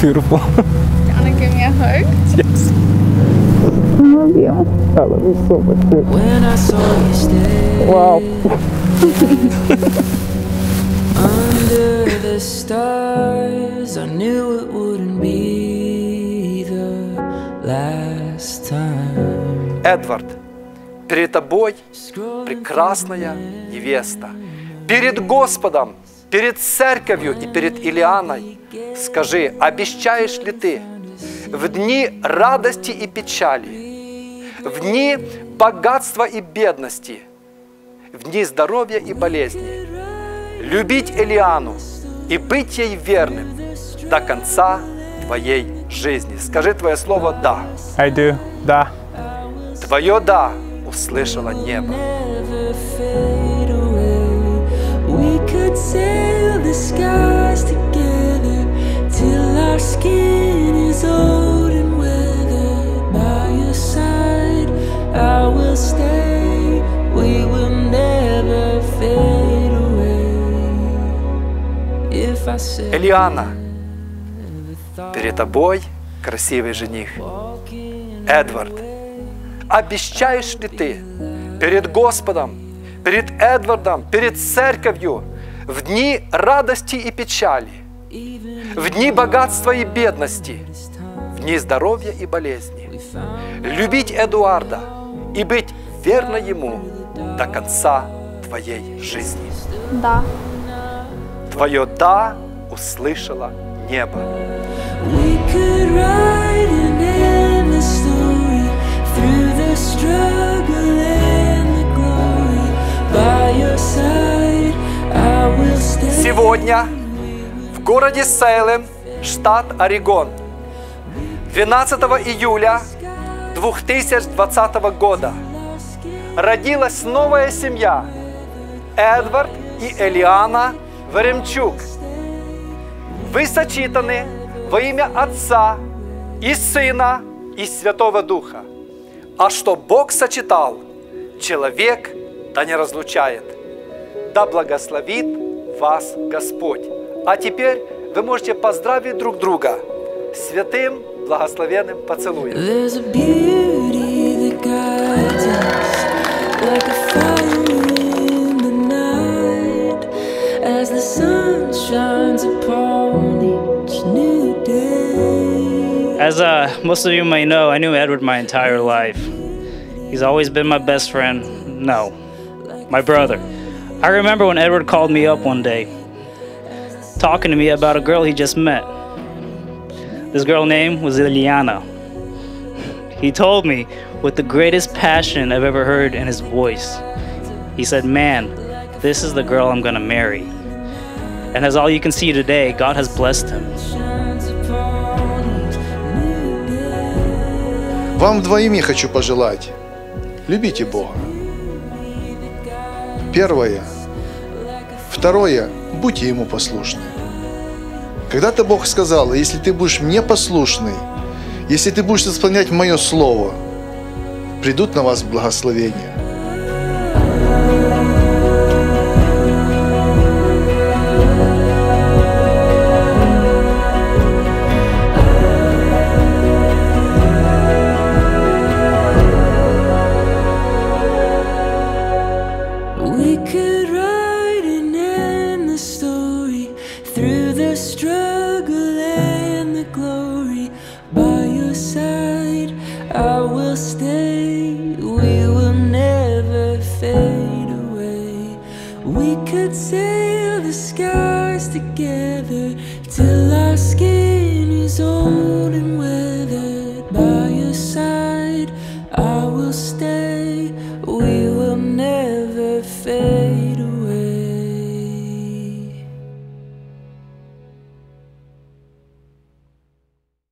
beautiful. Wanna give me a hug? yes. I love you. I love you so much. too. When I saw you stay Wow. under the stars, I knew it wouldn't be the last time. Эдвард, перед тобой прекрасная невеста. Перед Господом, перед церковью и перед Илианой скажи, обещаешь ли ты в дни радости и печали, в дни богатства и бедности, в дни здоровья и болезни, любить Элиану и быть ей верным до конца твоей жизни. Скажи твое слово «да». I do. Да. Твое «да» услышало небо. Could sail the skies together till our skin is old and weathered. By your side, I will stay. We will never fade away. If I said Элиана, перед тобой красивый жених. Эдвард, обещаешь ли ты перед Господом, перед Эдвардом, перед церковью в дни радости и печали, в дни богатства и бедности, в дни здоровья и болезни, любить Эдуарда и быть верно ему до конца твоей жизни? Да. Твое «да» услышало небо. We could write an endless story through the struggle Сегодня в городе Сейлем, штат Орегон, 12 июля 2020 года родилась новая семья Эдвард и Элиана Веремчук. Вы сочетаны во имя Отца и Сына и Святого Духа. А что Бог сочетал, человек да не разлучает. Да благословит вас Господь. А теперь вы можете поздравить друг друга святым благословенным поцелуем. As uh, most of you may know, I knew Edward my entire life. He's always been my best friend. No, my brother. I remember when Edward called me up one day, talking to me about a girl he just met. This girl name was Iliana. He told me with the greatest passion I've ever heard in his voice. He said, Man, this is the girl I'm gonna marry. And as all you can see today, God has blessed him. Shines upon each new day. Вам двоим я хочу пожелать. Любите Бога. Первое. Второе. Будьте Ему послушны. Когда-то Бог сказал, если ты будешь мне послушный, если ты будешь исполнять мое слово, придут на вас благословения. Struggle and the glory. By your side, I will stay. We will never fade away. We could sail the skies together till our